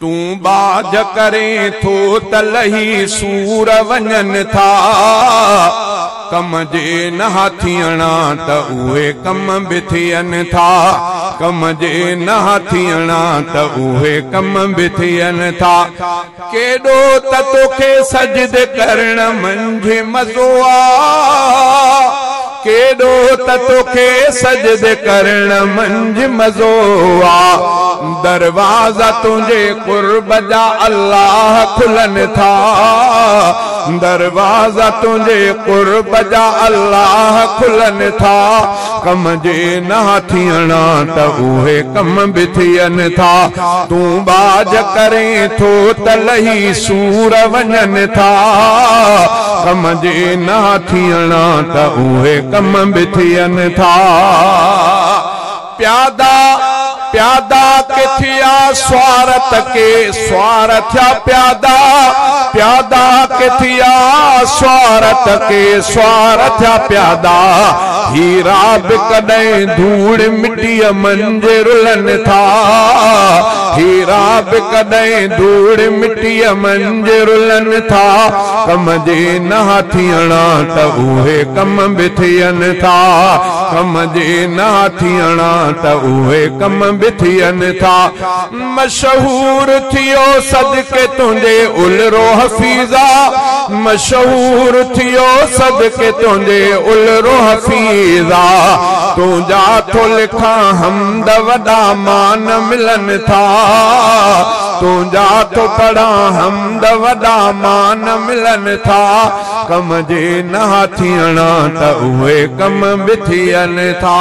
تون باج ڪري ٿو ته لهي سور وڃن ٿا. ڪم جي نها ٿيڻا ته اهي ڪم به ٿين ٿا. ڪم جي نها ٿيڻا ته اهي ڪم به ٿين ٿا. ڪيڏو ته توکي سجد ڪرڻ منجهه مزو آ ڪيڏو ته توکي سجد ڪرڻ منجهه مزو آ. دروازا تنهنجي ڪرب جا الله کلن ٿا दरवाज़ा तुंहिंजे कुर्ब जा अलाह खुलनि था। कम जे न थियणा त उहे कम बि थियनि था। तूं बाज करे थो त लही सूर वञनि था। कम जे न थियणा त उहे कम बि थियनि था। प्यादा प्यादा के थिया स्वारत के स्वारथ्या प्यादा। प्यादा के थिया स्वारत के स्वारथ प्यादा। हीरा बि कॾहिं धूड़ मिटीअ मंझि रुलनि था। هيرا به ڪڏهن ڌوڙ مٽيءَ منجهه رلن ٿا. ڪم جي نه ٿيڻا ته اهي ڪم به ٿين ٿا. ڪم جي نه ٿيڻا ته اهي ڪم به ٿين ٿا. مشهور ٿيو صدقي تنهنجي الرو هفيزا. مشهور ٿيو صدقي تنهنجي الرو هفيزا تنهنجا ٿو لکان حمد وڏا مان ملن ٿا. تنهنجا ٿو پڙها حمد وڏا مان ملن ٿا. ڪم جي نه ٿيڻا ته اهي ڪم به ٿين ٿا